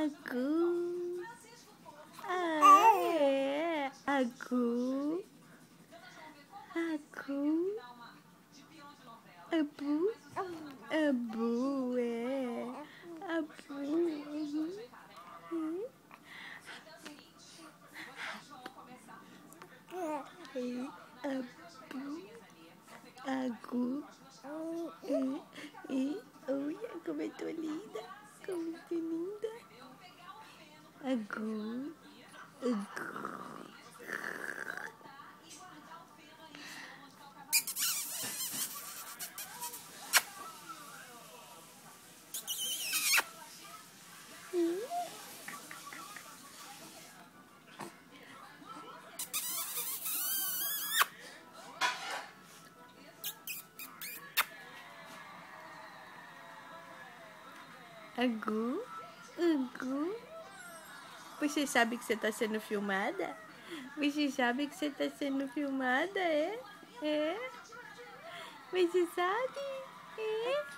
Agu. Ah, é. Agu. Agu. Abu. Abu, é. Abu. É. Abu. Agu. E, e, olha como eu tô linda. Como eu tô linda. A go. A go. A? A? Você sabe que você está sendo filmada? Você sabe que você está sendo filmada, é? É? Você sabe? É?